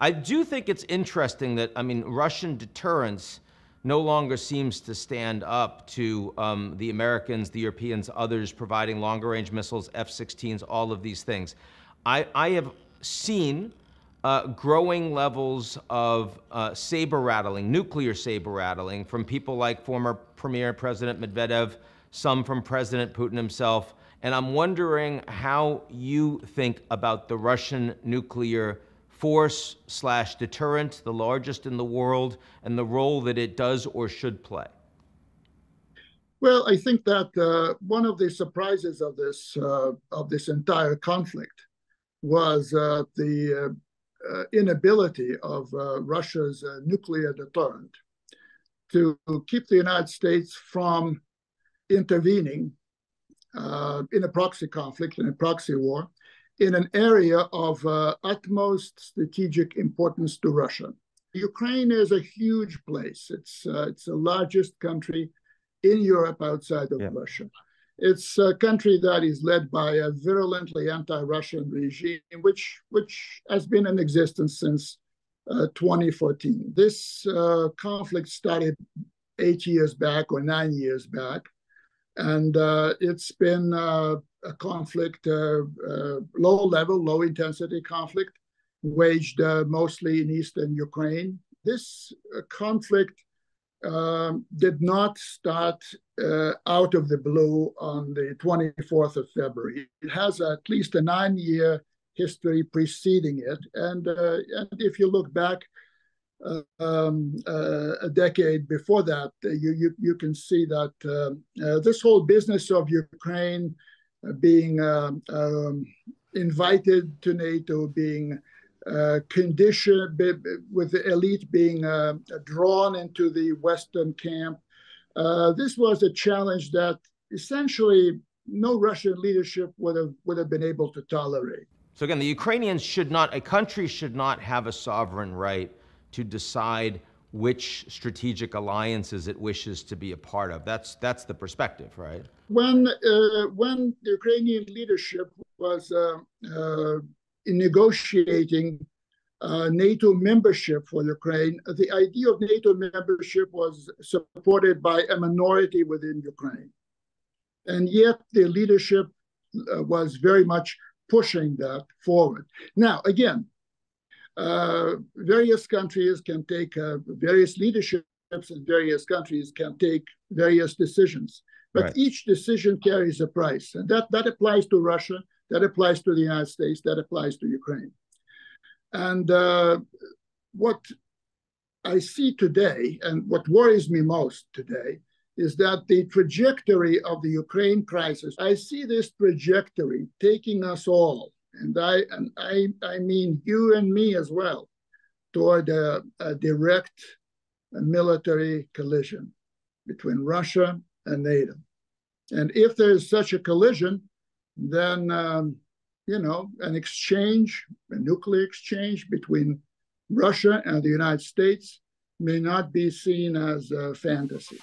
I do think it's interesting that, I mean, Russian deterrence no longer seems to stand up to um, the Americans, the Europeans, others providing longer range missiles, F 16s, all of these things. I, I have seen uh, growing levels of uh, saber rattling, nuclear saber rattling, from people like former Premier President Medvedev, some from President Putin himself. And I'm wondering how you think about the Russian nuclear force slash deterrent, the largest in the world, and the role that it does or should play? Well, I think that uh, one of the surprises of this uh, of this entire conflict was uh, the uh, uh, inability of uh, Russia's nuclear deterrent to keep the United States from intervening in a proxy conflict, in a proxy war, in an area of uh, utmost strategic importance to Russia. Ukraine is a huge place. It's uh, it's the largest country in Europe outside of yeah. Russia. It's a country that is led by a virulently anti-Russian regime, which which has been in existence since uh, 2014. This uh, conflict started eight years back or nine years back, and uh, it's been uh, a conflict, uh, low level, low intensity conflict, waged mostly in eastern Ukraine. This conflict um, did not start uh, out of the blue on the 24th of February. It has at least a nine year history preceding it. And, uh, and if you look back um, a decade before that, you, you, you can see that um, this whole business of Ukraine being um, um, invited to NATO, being uh, conditioned with the elite being uh, drawn into the Western camp. Uh, this was a challenge that essentially no Russian leadership would have would have been able to tolerate. So again, the Ukrainians should not, a country should not have a sovereign right to decide which strategic alliances it wishes to be a part of. That's that's the perspective, right? When uh, when the Ukrainian leadership was uh, uh, negotiating uh, NATO membership for Ukraine, the idea of NATO membership was supported by a minority within Ukraine, and yet the leadership uh, was very much pushing that forward. Now, again, various countries can take uh, various leaderships in various countries can take various decisions but right. each decision carries a price and that that applies to russia that applies to the united states that applies to ukraine and uh, what i see today and what worries me most today is that the trajectory of the ukraine crisis i see this trajectory taking us all and I and I I mean you and me as well, toward a, a direct military collision between Russia and NATO. And if there's such a collision, then um, you know an exchange, a nuclear exchange between Russia and the United States may not be seen as a fantasy.